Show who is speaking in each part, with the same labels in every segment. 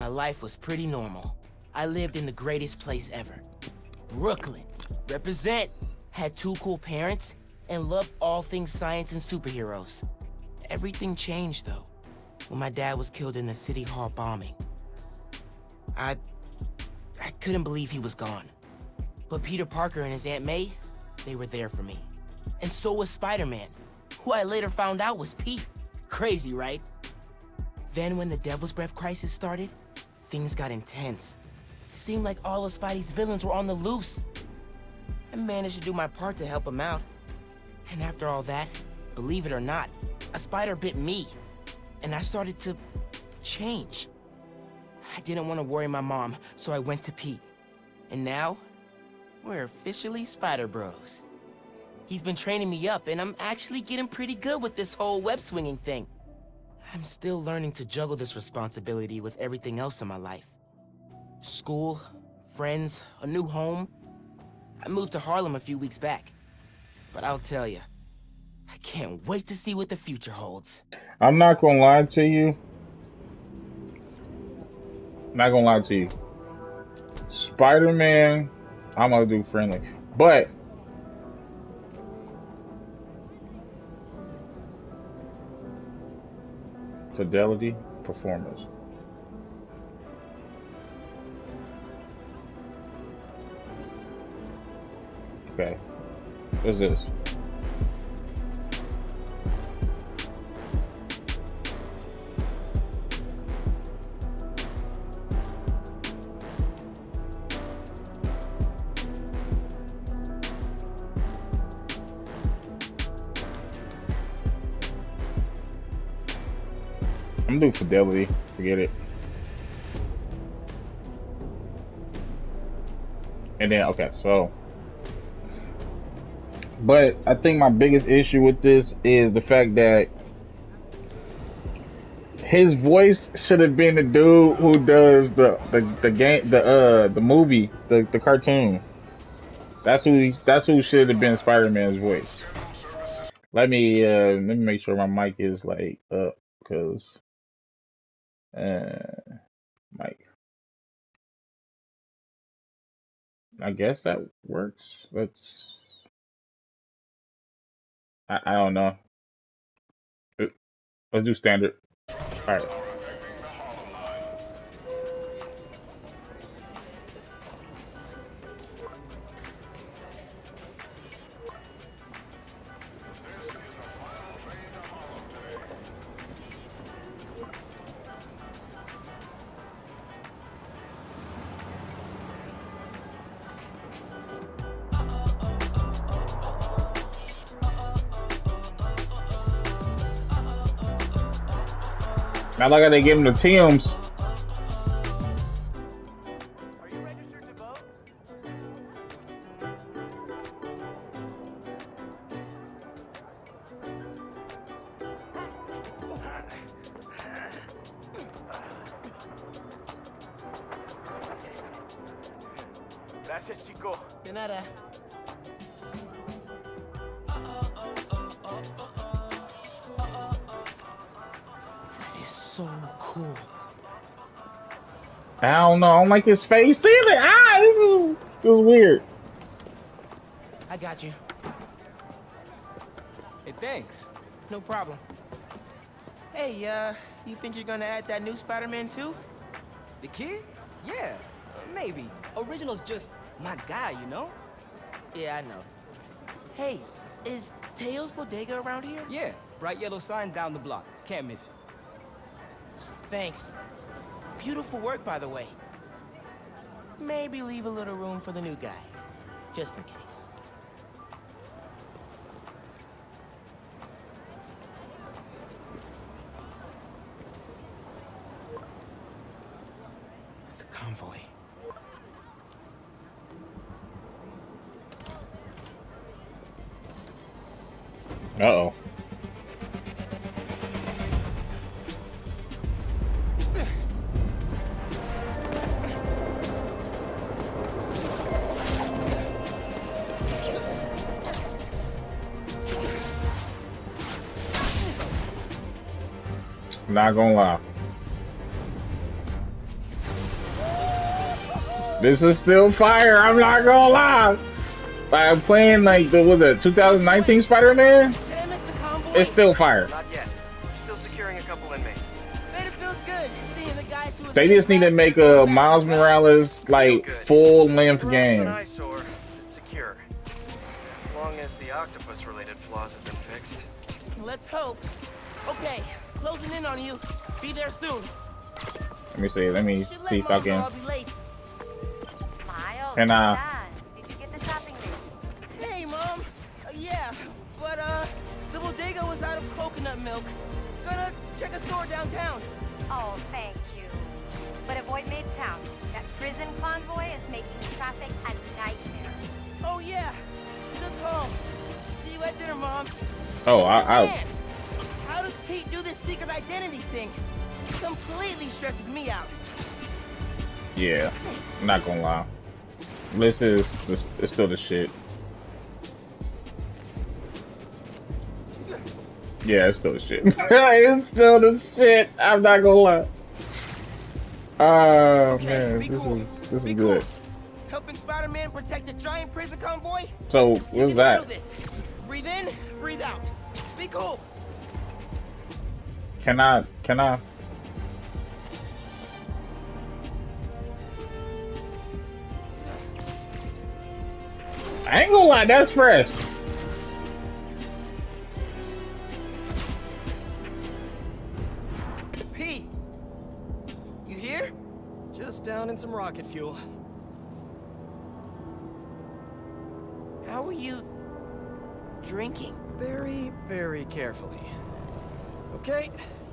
Speaker 1: My life was pretty normal. I lived in the greatest place ever. Brooklyn. Represent. Had two cool parents and loved all things science and superheroes. Everything changed, though, when my dad was killed in the City Hall bombing. I... I couldn't believe he was gone. But Peter Parker and his Aunt May, they were there for me. And so was Spider-Man, who I later found out was Pete. Crazy, right? Then when the Devil's Breath crisis started, things got intense. Seemed like all of Spidey's villains were on the loose. I managed to do my part to help him out. And after all that, believe it or not, a spider bit me. And I started to change. I didn't want to worry my mom, so I went to Pete. And now, we're officially Spider Bros. He's been training me up, and I'm actually getting pretty good with this whole web swinging thing. I'm still learning to juggle this responsibility with everything else in my life. School, friends, a new home. I moved to Harlem a few weeks back. But I'll tell you, I can't wait to see what the future holds.
Speaker 2: I'm not gonna lie to you. Not gonna lie to you. Spider-Man, I'm gonna do friendly. But fidelity, performance. Okay. What's this? I'm gonna do fidelity. Forget it. And then okay, so but I think my biggest issue with this is the fact that his voice should have been the dude who does the the, the game the uh the movie the, the cartoon. That's who that's who should have been Spider Man's voice. Let me uh let me make sure my mic is like up because uh mic. I guess that works. Let's I, I don't know. Let's do standard. All right. Not like how they give him the Tims.
Speaker 3: Gracias, chico.
Speaker 1: De nada. So cool.
Speaker 2: I don't know. I don't like his face either. Ah, this is this is weird.
Speaker 1: I got you.
Speaker 3: Hey, thanks.
Speaker 1: No problem. Hey, uh, you think you're gonna add that new Spider-Man too?
Speaker 3: The kid? Yeah, maybe. Original's just my guy, you know?
Speaker 1: Yeah, I know. Hey, is Teo's Bodega around here?
Speaker 3: Yeah, bright yellow sign down the block. Can't miss it.
Speaker 1: Thanks. Beautiful work, by the way. Maybe leave a little room for the new guy, just in case.
Speaker 2: Not gonna lie. This is still fire. I'm not gonna lie. By playing like the was it 2019 Spider-Man,
Speaker 1: Did I miss the convoy?
Speaker 2: it's still fire.
Speaker 4: Not yet. We're still securing a couple inmates.
Speaker 1: Man, it feels good seeing the guys who
Speaker 2: They just need to make a Miles Morales like full length game.
Speaker 4: It's secure. As long as the octopus-related flaws have been fixed.
Speaker 1: Let's hope. Okay, closing in on you. Be there soon.
Speaker 2: Let me see. Let me
Speaker 1: Should
Speaker 2: see if I
Speaker 1: Mom know
Speaker 2: can.
Speaker 1: I'll late.
Speaker 2: And, uh,
Speaker 5: what's on? Did you get the shopping list?
Speaker 1: Hey, Mom. Uh, yeah, but uh, the bodega was out of coconut milk. Gonna check a store downtown.
Speaker 5: Oh, thank you. But avoid Midtown. That prison convoy is making traffic a nightmare.
Speaker 1: Oh yeah, good calls. See you at dinner, Mom.
Speaker 2: Oh, I, I
Speaker 1: Man, how does Pete do this secret identity thing? Completely stresses me out.
Speaker 2: yeah. I'm not gonna lie. This is this it's still the shit. Yeah, it's still the shit. it's still the shit. I'm not gonna lie. Oh
Speaker 1: Okay,
Speaker 2: man,
Speaker 1: be
Speaker 2: this
Speaker 1: cool.
Speaker 2: is this
Speaker 1: Be
Speaker 2: is
Speaker 1: cool.
Speaker 2: good.
Speaker 1: Helping Spider-Man protect a giant prison convoy?
Speaker 2: So what's that?
Speaker 1: Breathe in, breathe out. Be cool.
Speaker 2: Can I can I I ain't gonna lie, that's fresh.
Speaker 1: Pete, you here?
Speaker 3: Just down in some rocket fuel.
Speaker 1: How are you drinking?
Speaker 3: Very, very carefully. Okay,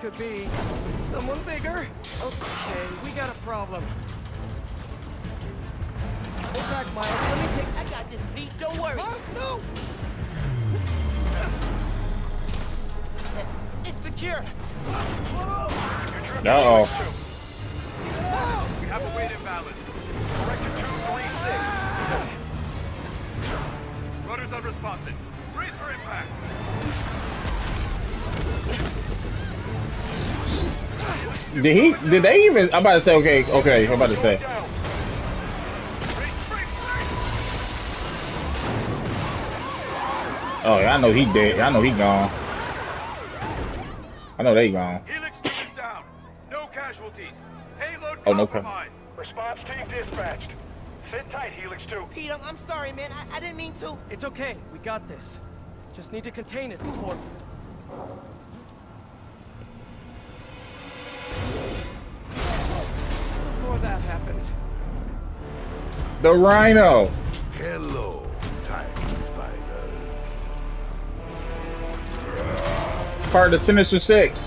Speaker 3: could be someone bigger. Okay, we got a problem. Hold back, Miles. Let me take.
Speaker 1: I got this, Pete. Don't worry.
Speaker 3: Huh? No!
Speaker 1: It's secure.
Speaker 2: Uh oh.
Speaker 6: We have a weight imbalance. Rudder's unresponsive. Brace for impact.
Speaker 2: Did he did they even I'm about to say okay, okay, I'm about to say. Oh I know he dead. I know he gone. I know they gone.
Speaker 6: Helix 2 is down. No casualties. Payload
Speaker 2: Oh, no ca-
Speaker 6: compromised.
Speaker 7: Response team dispatched. Sit tight, Helix 2.
Speaker 1: Pete, I'm, I'm sorry, man. I, I didn't mean to.
Speaker 3: It's okay. We got this. Just need to contain it before. Before that happens.
Speaker 2: The Rhino.
Speaker 8: Hello, tiny spiders.
Speaker 2: Part of the Sinister Six.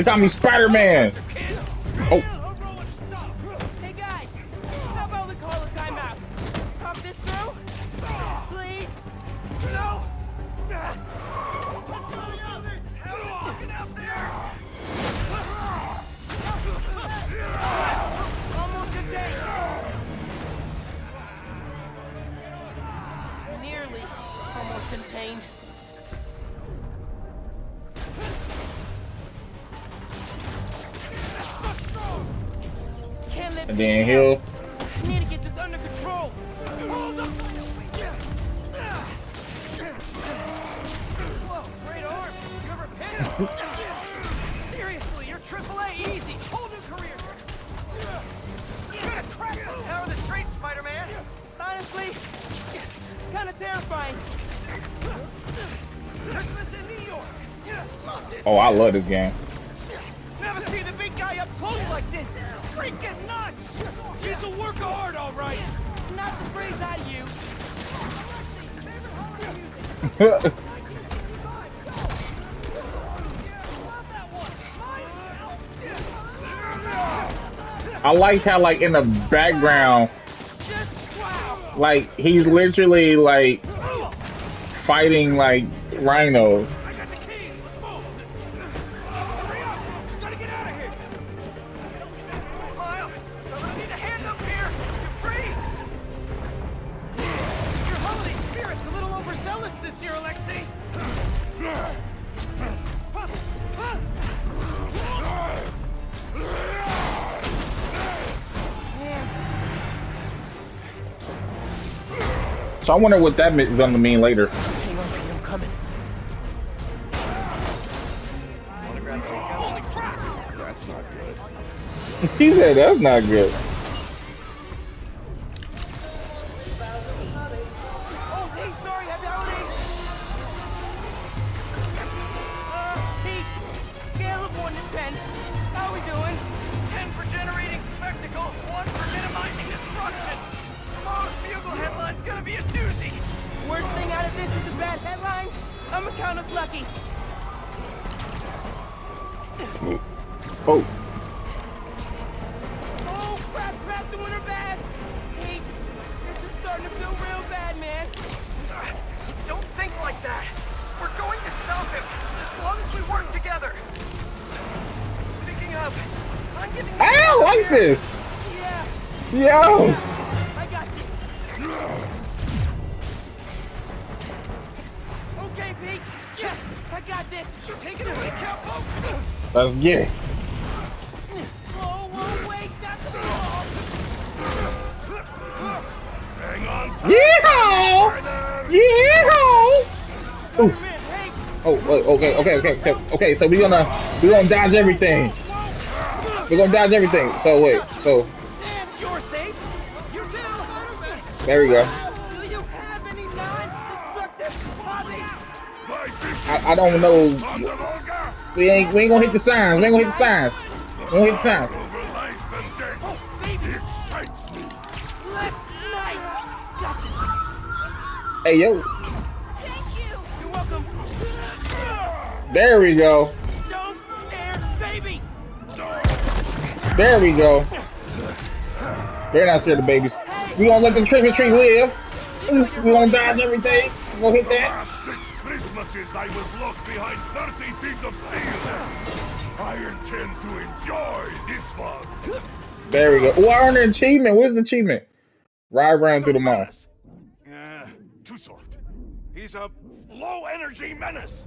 Speaker 2: They call me Spider-Man. Oh,
Speaker 1: Hey guys, how we call a timeout? Talk this through? Please? No?
Speaker 4: Get out there!
Speaker 1: Nearly almost contained.
Speaker 2: And then
Speaker 1: down.
Speaker 2: he'll.
Speaker 1: Need to get this under control.
Speaker 3: Whoa, great arm. You ever pinned Seriously, you're AAA easy. Whole new career.
Speaker 4: How are the streets, Spider-Man?
Speaker 1: Honestly, kind of terrifying.
Speaker 3: Christmas in New York.
Speaker 2: Oh, I love this game.
Speaker 3: Never see the big guy up close like this. Freaking nuts. She's a work of art, all right.
Speaker 1: Not the phrase I use.
Speaker 2: I like how like in the background, like he's literally like fighting like rhinos.
Speaker 3: Little overzealous this year, Alexei.
Speaker 2: So I wonder what that is gonna mean later.
Speaker 1: Hang on, Pete, I'm coming.
Speaker 3: Holy crap!
Speaker 8: That's not good.
Speaker 2: he said that's not good.
Speaker 4: Like
Speaker 2: this.
Speaker 1: Yeah,
Speaker 2: Yo,
Speaker 1: I got this. Okay, Pete. Yeah, I got this.
Speaker 3: Take it away, Capo.
Speaker 2: let's get it.
Speaker 1: Oh, whoa, whoa, wait, that's a ball.
Speaker 8: Hang on
Speaker 2: Yeehaw! Yeehaw! Ooh. Oh, oh, okay, okay, okay, okay, okay. So we gonna we gonna dodge everything. We're gonna dodge everything. So wait, so there we go. I, I don't know. We ain't we ain't gonna hit the signs. We ain't gonna hit the signs. We ain't gonna hit the signs. Hey yo, there we go. There we go. They're not scared of babies. We gonna let the Christmas tree live. We gonna dodge everything. We gonna hit that.
Speaker 8: Last six Christmases I was locked behind 30 feet of steel. I intend to enjoy this one.
Speaker 2: There we go. Oh, I earned an achievement. Where's the achievement? Ride around through the mall.
Speaker 8: Uh, too soft. He's a low energy menace.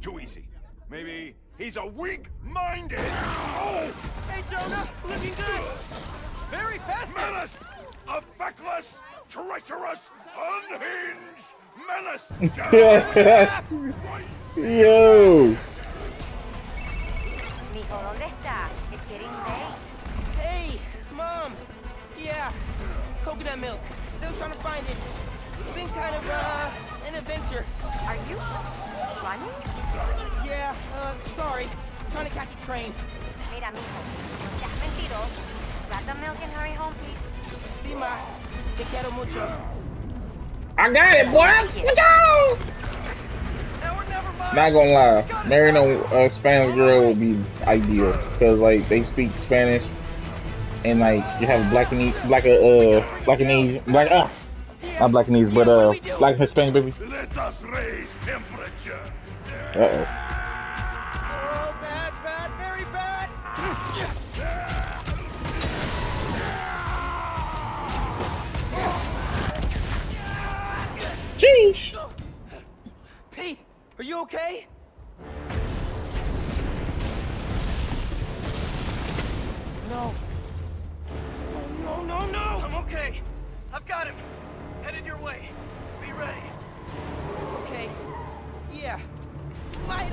Speaker 8: Too easy. Maybe he's a weak minded. Oh!
Speaker 1: Hey, Jonah, looking good.
Speaker 3: Very fast!
Speaker 8: Menace! A feckless, treacherous, unhinged menace!
Speaker 2: Yo.
Speaker 5: Mijo, ¿dónde? It's getting late.
Speaker 1: Hey, mom. Yeah, coconut milk. Still trying to find it. It's Been kind of uh an adventure.
Speaker 5: Are you running?
Speaker 1: Yeah, uh, sorry. Trying to catch a train.
Speaker 5: Mira, mijo, no seas mentiroso. Grab the milk and hurry home, please.
Speaker 1: See ma. Te quiero mucho.
Speaker 2: I got it, boy. Watch out.
Speaker 4: Now or never mind.
Speaker 2: Not gonna lie, marrying a uh, Spanish girl would be ideal because like they speak Spanish and like you have black and black uh black and Asian black ah not black and Asian but uh black and Hispanic baby.
Speaker 8: Let us raise temperature.
Speaker 2: Uh oh.
Speaker 3: Oh, bad, bad, very bad.
Speaker 2: Jeez.
Speaker 1: Pete, are you okay? No. No, no, no!
Speaker 4: I'm okay. I've got him. Headed your way. Be ready.
Speaker 1: Okay. Yeah. Might,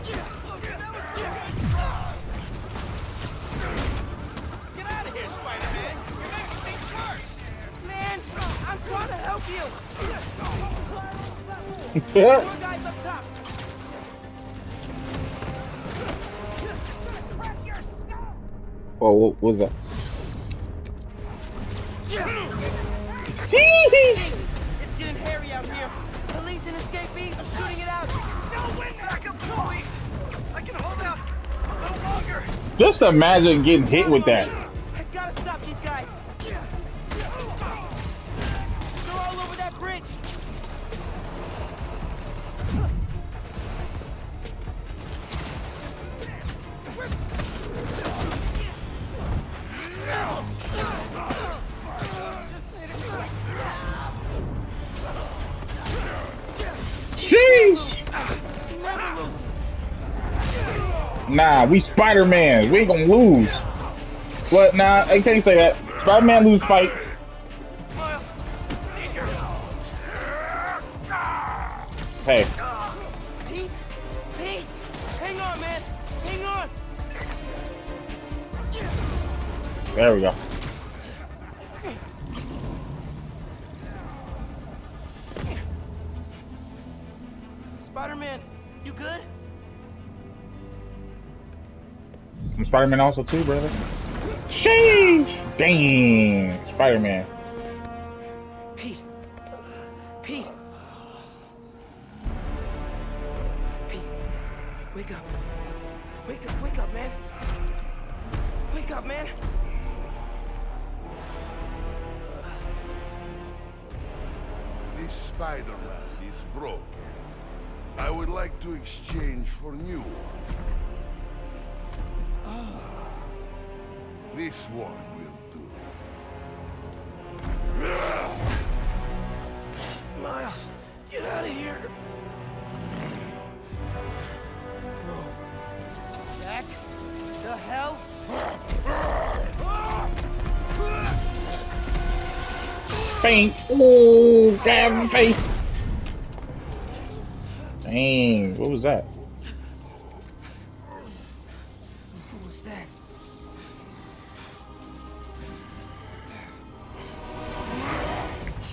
Speaker 1: to help you. Your guys up top.
Speaker 2: Oh, what was that?
Speaker 1: It's getting hairy out here. Police and escapees are shooting it out.
Speaker 3: No way! Back up, police! I can hold out a little longer.
Speaker 2: Just imagine getting hit with that. Nah, we Spider-Man. We ain't gonna lose. But nah, I can't say that. Spider-Man lose fights.
Speaker 3: Miles, need your help.
Speaker 2: Hey,
Speaker 1: Pete, Pete, hang on, man, hang on.
Speaker 2: there we go.
Speaker 1: Spider-Man, you good?
Speaker 2: Spider-Man also too, brother. Sheesh! Dang! Spider-Man.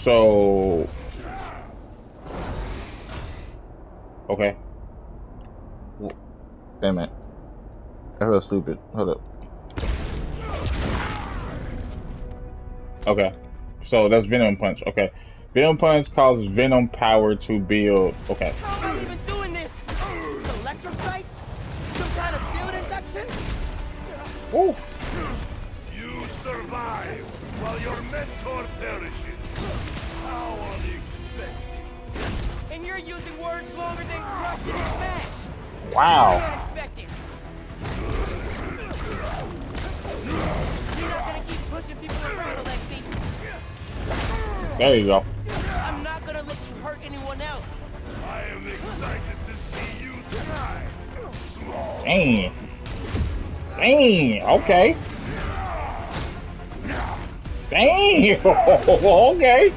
Speaker 2: So. Okay. Damn it. I feel stupid. Hold up. Okay. So that's Venom Punch. Okay. Venom Punch causes Venom power to build. Okay.
Speaker 1: How am I even doing this? Electrocytes? Some kind of field induction?
Speaker 2: Ooh.
Speaker 8: You survive while your mentor perishes. How unexpected.
Speaker 1: And you're using words longer than crush and smash.
Speaker 2: Wow.
Speaker 1: Unexpected. You're not gonna keep pushing people around, Alexi.
Speaker 2: There you go.
Speaker 1: I'm not gonna let you hurt anyone else.
Speaker 8: I am excited to see you try. Small.
Speaker 2: Dang. Dang. Okay. Dang. okay.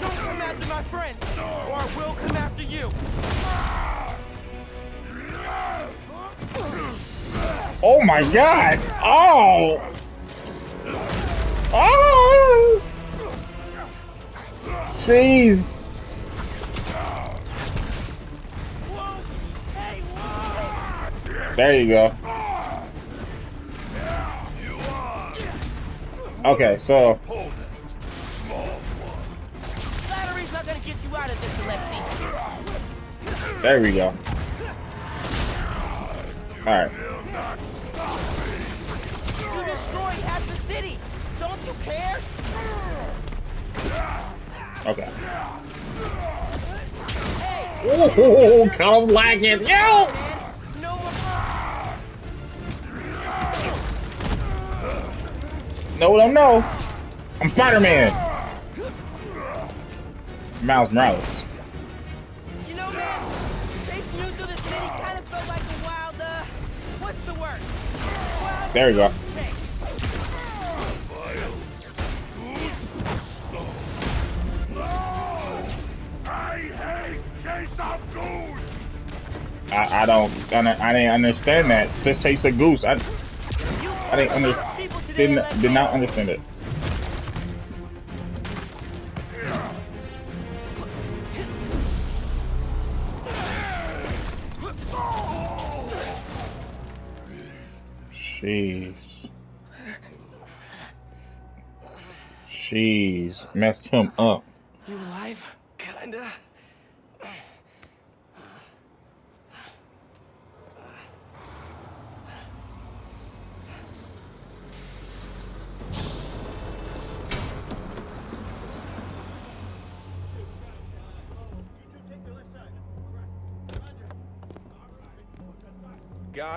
Speaker 1: Don't come after my friends, or I will come after you.
Speaker 2: Oh my god. Oh. Oh. Jeez.
Speaker 1: Whoa! Hey, whoa!
Speaker 2: There you go.
Speaker 1: This, Alexi.
Speaker 2: there we go. Alright.
Speaker 8: Will not stop me.
Speaker 1: You destroyed half the city. Don't you care?
Speaker 2: Okay.
Speaker 1: Hey,
Speaker 2: Oh, kind of lagging. Yo!
Speaker 1: No,
Speaker 2: no, no. I'm Spider-Man. Miles Morales.
Speaker 1: You know, man, chasing you through city kind of felt like a wild, uh, what's the word? Wild
Speaker 2: There you go.
Speaker 1: chase.
Speaker 8: Chase of goose!
Speaker 2: I, I don't, I, I didn't understand that. Just chase a goose. I, I didn't under, didn't, did not understand it. Jeez. Jeez, messed him up.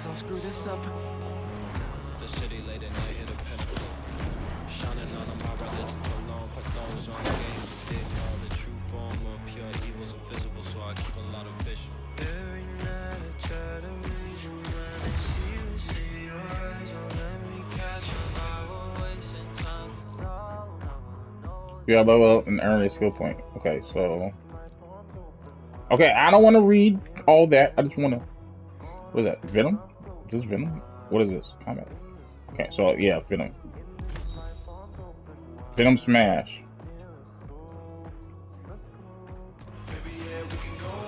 Speaker 1: Please don't screw this up.
Speaker 9: The city late at night hit a pinnacle. Shining on my brother for long, put those on the game. Did know the true form of pure evil's invisible, so I keep a lot of vision. Every night I try to reach you, man. I see you, see your eyes, don't let me catch you. I will wasting time.
Speaker 2: You have level up and earn a skill point. Okay, so. Okay, I don't want to read all that. I just want to. What is that? Venom? Is this Venom? What is this? Comment. Okay, so yeah, Venom. Venom Smash.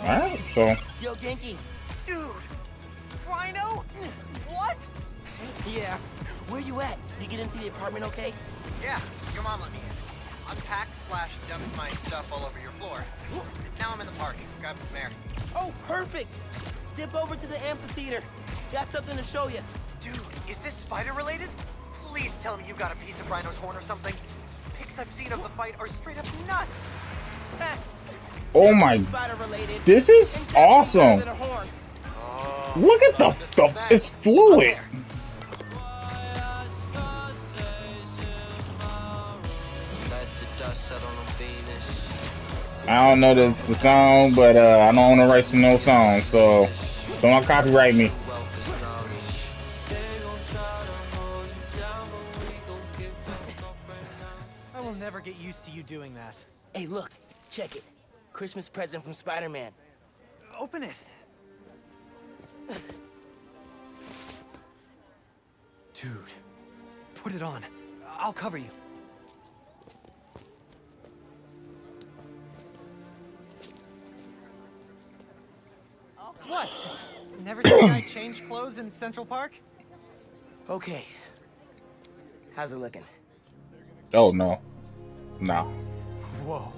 Speaker 2: Alright, so.
Speaker 1: Yo, Ganke.
Speaker 4: Dude! Rhino? What?
Speaker 1: Yeah. Where you at? You get into the apartment okay?
Speaker 10: Yeah, your mom let me in. Unpacked slash dumped my stuff all over your floor. Now I'm in the park, grabbing some air.
Speaker 1: Oh, perfect! Dip over to the amphitheater. Got something to show you.
Speaker 10: Dude, is this spider related? Please tell me you got a piece of Rhino's horn or something.
Speaker 11: Pics I've seen of the fight are straight up nuts.
Speaker 2: Oh my, this is awesome. Look at the stuff, it's fluid. I don't know the, the song, but uh, I don't want to write some no songs, so don't copyright me.
Speaker 12: I will never get used to you doing that.
Speaker 1: Hey, look, check it. Christmas present from Spider-Man.
Speaker 12: Open it. Dude, put it on. I'll cover you. What? Never seen a guy change clothes in Central Park?
Speaker 1: Okay. How's it looking?
Speaker 2: Oh no, no.
Speaker 12: Whoa.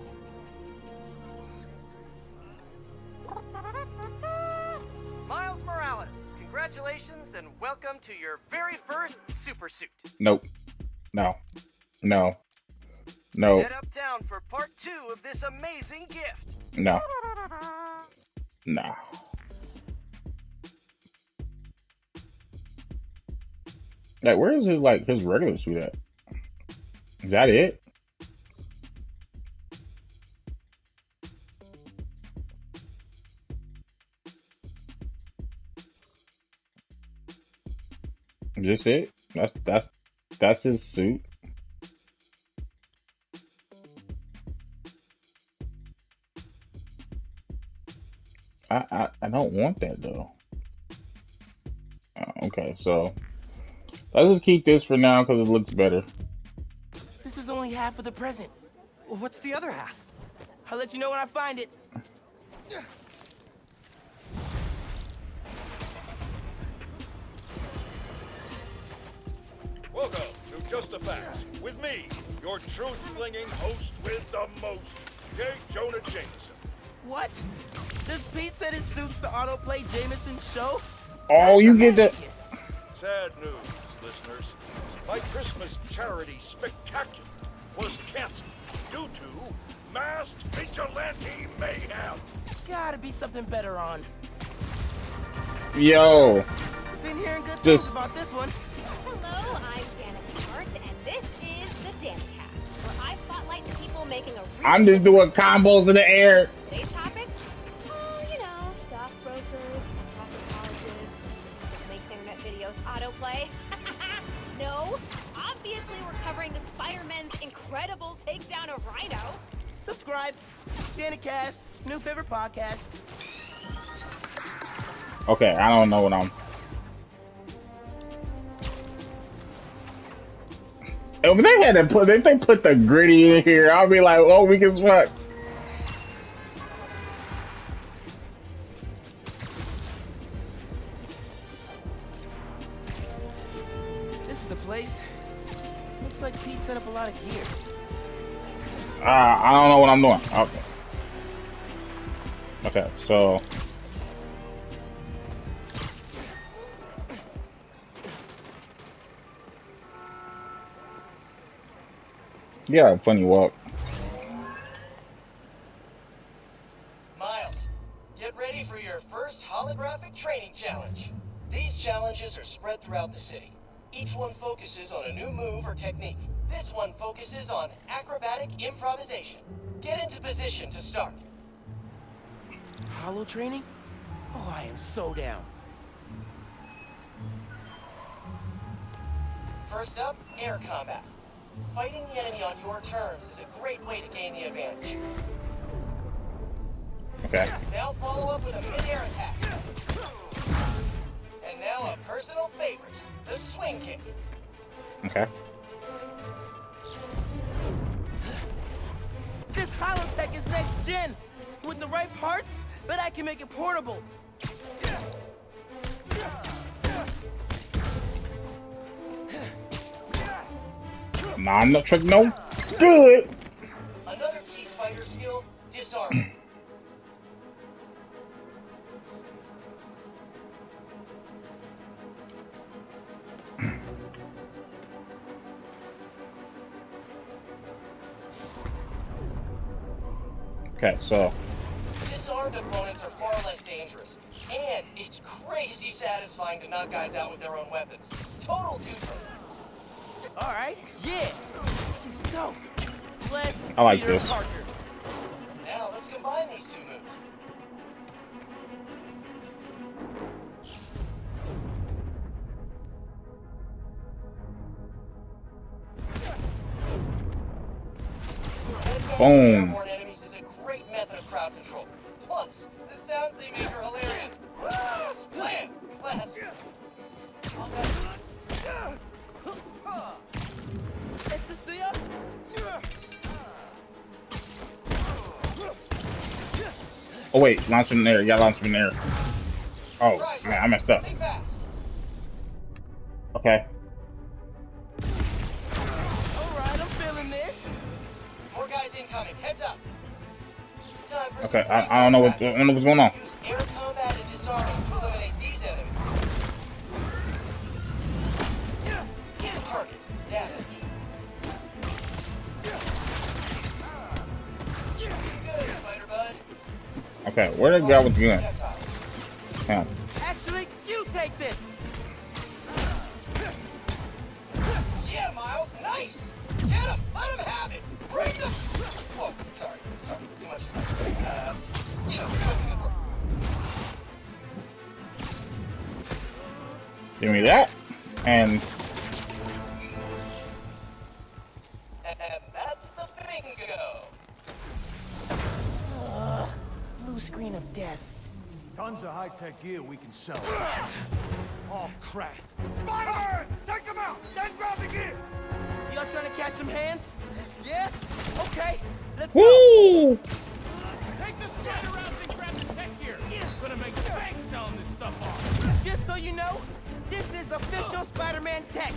Speaker 11: Miles Morales, congratulations and welcome to your very first super suit.
Speaker 2: Nope. No. No. No.
Speaker 11: Head uptown for part two of this amazing gift.
Speaker 2: No. No. Like, where is his like his regular suit at? Is that it? Is this it? That's that's that's his suit. I I, I don't want that though. Oh, okay, so let's just keep this for now because it looks better.
Speaker 1: This is only half of the present.
Speaker 12: What's the other half?
Speaker 1: I'll let you know when I find it.
Speaker 8: Welcome to Just the Facts with me, your truth-slinging host with the most, J. Jonah Jameson.
Speaker 1: What? Does Pete said it suits the autoplay Jameson show?
Speaker 2: Oh, you get the
Speaker 8: Sad news, listeners. My Christmas charity spectacular was canceled due to masked vigilante mayhem.
Speaker 1: Gotta be something better on.
Speaker 2: yo.
Speaker 1: Been hearing good
Speaker 2: Just-
Speaker 1: things about this one.
Speaker 13: Hello, I'm Danika Hart, and this is the Dancast, where I spotlight the people making a real
Speaker 2: I'm just doing combos in the air.
Speaker 1: Subscribe. Danikast, new favorite podcast.
Speaker 2: Okay, I don't know what I'm. If they had to put, if they put the gritty in here, I'll be like, oh, we can fuck.
Speaker 1: This is the place. Looks like Pete set up a lot of gear.
Speaker 2: Uh, I don't know what I'm doing. Okay. Okay, so. Yeah, funny walk.
Speaker 3: Holo training?
Speaker 1: Oh, I am so down.
Speaker 3: First up, air combat. Fighting the enemy on your terms is a great way to gain the advantage.
Speaker 2: Okay.
Speaker 3: Now follow up with a mid-air attack. And now a personal favorite, the swing kick.
Speaker 2: Okay.
Speaker 1: This holotech is next gen. With the right parts, bet I can make it portable.
Speaker 2: Nah, no trick, no good.
Speaker 3: Another key fighter skill, disarm.
Speaker 2: Okay, so
Speaker 3: crazy satisfying to knock guys out with their own weapons. Total twofer.
Speaker 1: Alright, yeah. This is dope. Let's
Speaker 2: I like
Speaker 1: Peter
Speaker 2: this.
Speaker 1: Parker.
Speaker 3: Now let's combine these two moves.
Speaker 2: boom. Oh wait, launch in there. Yeah, launch in there. Oh man, I messed up. Okay.
Speaker 1: Alright, I'm feeling this.
Speaker 3: More guys incoming. Heads up.
Speaker 2: Okay, I, I don't know what I don't know what's going on. Okay, where did the guy with the gun?
Speaker 14: Crap. Spider! Take him out! Then grab the gear!
Speaker 1: Y'all trying to catch some hands? Yeah? Okay, let's
Speaker 2: Woo!
Speaker 14: Take the spider out and grab the tech gear! Gonna make bank selling this stuff off!
Speaker 1: Just so you know, this is official Spider-Man tech.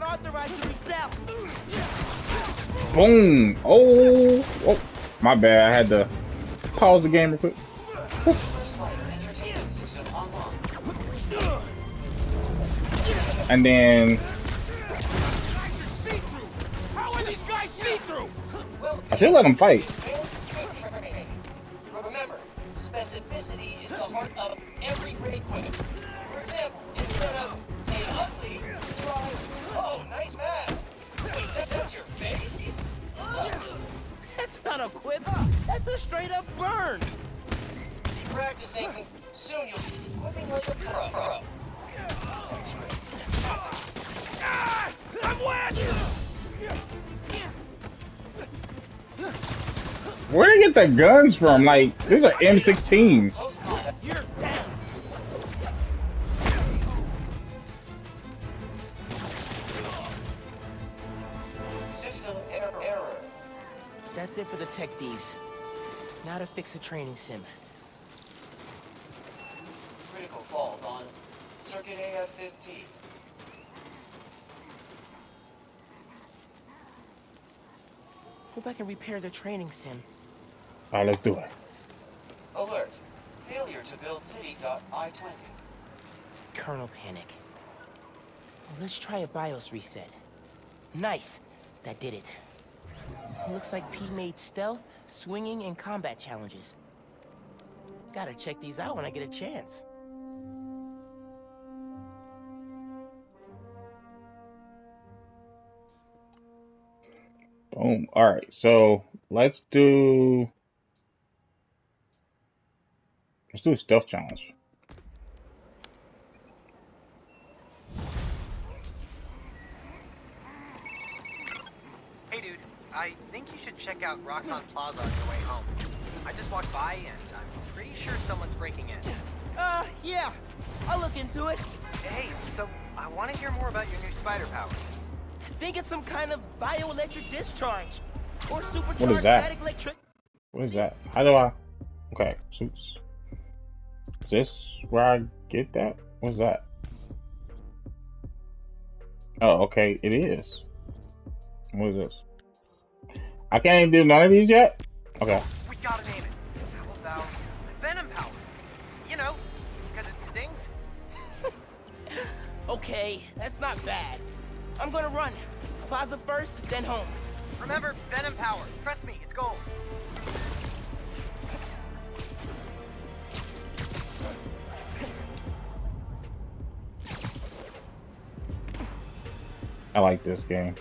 Speaker 1: Not authorized to resell.
Speaker 2: boom. Oh, oh, my bad. I had to pause the game real quick. And then
Speaker 14: How are these guys see-through?
Speaker 2: I should let him fight.
Speaker 3: Remember, specificity is the heart of every great equipment.
Speaker 1: Not a quip. That's a straight up burn.
Speaker 3: Keep practicing. Soon you'll be whipping like a pro. pro.
Speaker 14: Ah! I'm wet!
Speaker 2: Where they get the guns from? Like these are M16s.
Speaker 1: That's it for the tech thieves. Now to fix a training sim.
Speaker 3: Critical fault on circuit AF-15.
Speaker 1: Go back and repair the training sim.
Speaker 2: All right, let's do it.
Speaker 3: Alert. Failure to build city.I-20.
Speaker 1: Kernel panic. Let's try a BIOS reset. Nice. That did it. Looks like Pete made stealth, swinging, and combat challenges. Gotta check these out when I get a chance.
Speaker 2: Boom. All right, so let's do let's do a stealth challenge.
Speaker 10: I think you should check out Roxxon Plaza on your way home. I just walked by and I'm pretty sure someone's breaking in.
Speaker 1: Uh, yeah. I'll look into it.
Speaker 10: Hey, so I want to hear more about your new spider powers.
Speaker 1: I think it's some kind of bioelectric discharge. Or supercharged
Speaker 2: What is that?
Speaker 1: static electric.
Speaker 2: What is that? How do I? Okay, suits. Is this where I get that? What's that? Oh, okay, it is. What is this? I can't even do none of these yet? Okay.
Speaker 10: We gotta name it. How about Venom Power? You know, because it stings.
Speaker 1: Okay, that's not bad. I'm gonna run. Plaza first, then home.
Speaker 10: Remember, Venom Power. Trust me, it's gold.
Speaker 2: I like this game.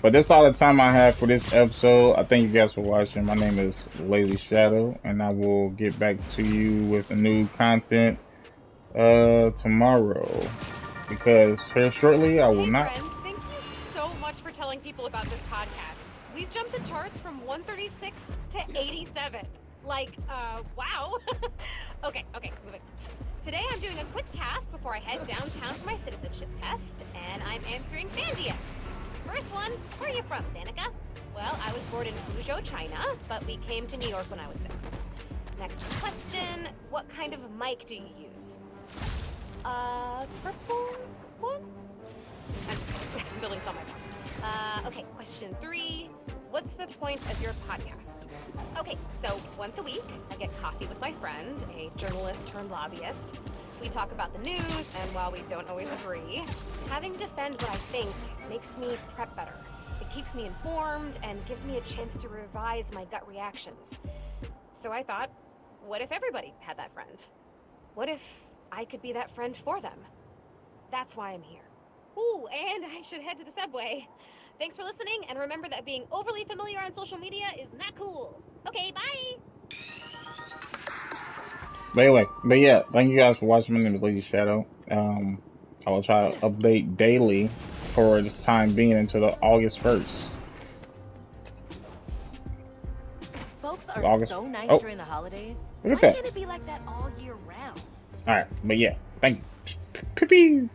Speaker 2: But that's all the time I have for this episode. I thank you guys for watching. My name is Lazishadow, and I will get back to you with a new content uh tomorrow. Because here shortly I will
Speaker 13: Hey
Speaker 2: not
Speaker 13: friends, thank you so much for telling people about this podcast. We've jumped the charts from 136 to 87. Like, uh, wow. okay, okay, moving. Today I'm doing a quick cast before I head downtown for my citizenship test, and I'm answering fan DMs. First one, where are you from, Danika? Well, I was born in Fuzhou, China, but we came to New York when I was six. Next question, what kind of mic do you use? Uh, purple one? I'm just building my phone. Uh, okay, question three. What's the point of your podcast? Okay, so once a week, I get coffee with my friend, a journalist turned lobbyist. We talk about the news, and while we don't always agree, having to defend what I think makes me prep better. It keeps me informed and gives me a chance to revise my gut reactions. So I thought, what if everybody had that friend? What if I could be that friend for them? That's why I'm here. Ooh, and I should head to the subway. Thanks for listening, and remember that being overly familiar on social media is not cool. Okay, bye!
Speaker 2: But anyway, but yeah, thank you guys for watching. My name is Lady Shadow. Um, I will try to update daily for the time being until the August first.
Speaker 11: Folks are
Speaker 2: August-
Speaker 11: so nice
Speaker 2: oh.
Speaker 11: during the holidays.
Speaker 2: Look at
Speaker 11: Why
Speaker 2: that.
Speaker 11: can't it be like that all year round?
Speaker 2: All right, but yeah, thank you. Pew.